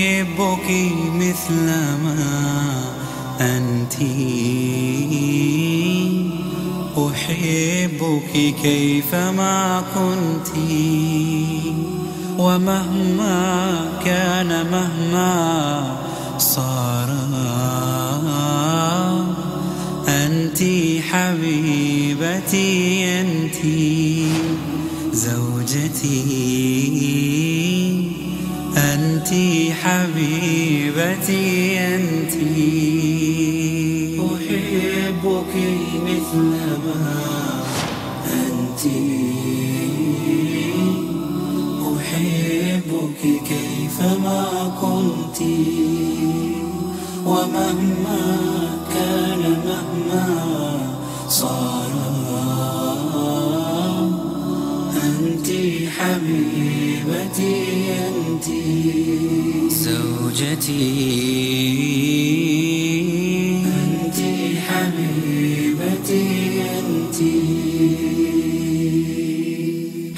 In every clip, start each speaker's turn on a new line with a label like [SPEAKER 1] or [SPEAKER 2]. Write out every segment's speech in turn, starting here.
[SPEAKER 1] أحبك مثل ما أنت. أحبك كيفما كنت ومهما كان مهما صار. أنت حبيبتي أنت زوجتي. أنت حبيبتي أنت كيفما كنت ومهما كان مهما صار. أنت حبيبتي أنت زوجتي.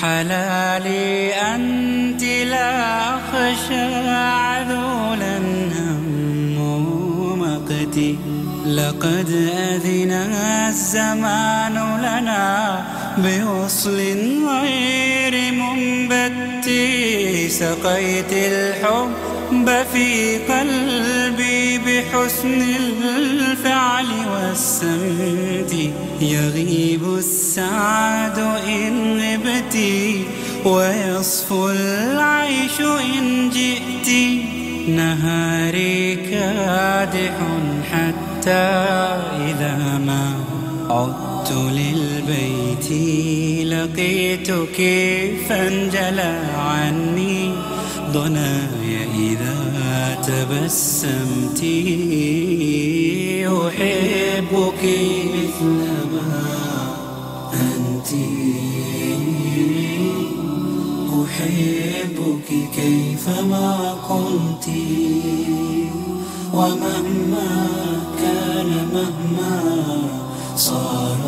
[SPEAKER 1] حلالي أنت لا أخشى عذولا هم مقتي لقد أذن الزمان لنا بوصل غير منبت. سقيت الحب في قلبي بحسن الفعل والسمت يغيب السعد إن غبت ويصفو العيش إن جئت نهاري كادح حتى إذا ما عدت للبيت لقيتك فانجلى عني ضنايا إذا تبسمت أحبك مثل ما أنت. أحبك كيفما كنت ومهما كان مهما صار.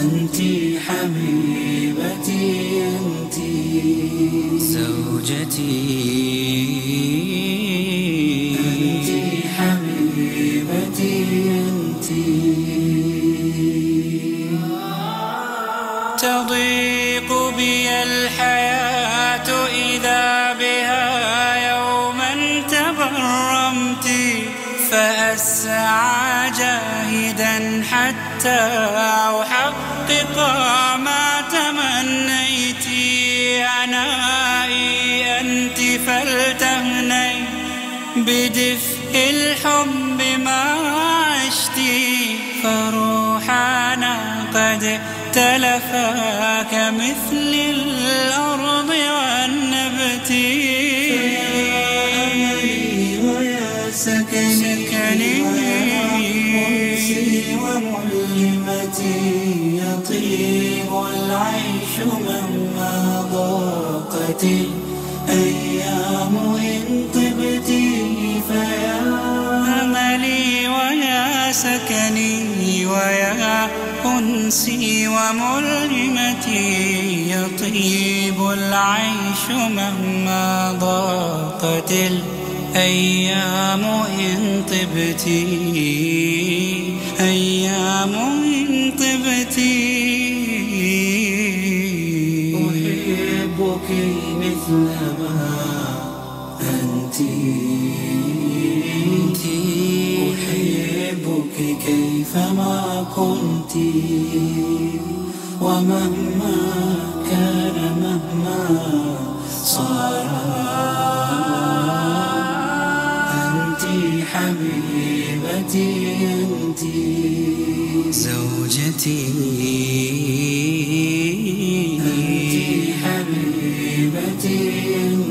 [SPEAKER 1] أنت حبيبتي أنت زوجتي. تضيق بي الحياة إذا بها يوما تبرمت فأسعى جاهدا حتى أحقق ما تمنيت. عنائي أنت فلتهني بدفء الحب ما عشتي فروحنا قد تلفا كمثل الأرض والنبت. ويا سكني أنسي وملمتي يطيب العيش مهما ضاقت الأيام إن طبت فيا أملي ويا سكني ويا أنسي وملهمتي يطيب العيش مهما ضاقت الأيام إن طبت. أيام إن طبت. أحبك مثل ما أنت. كيفما كنت ومهما كان مهما صار. أنت حبيبتي أنت زوجتي. أنت حبيبتي أنت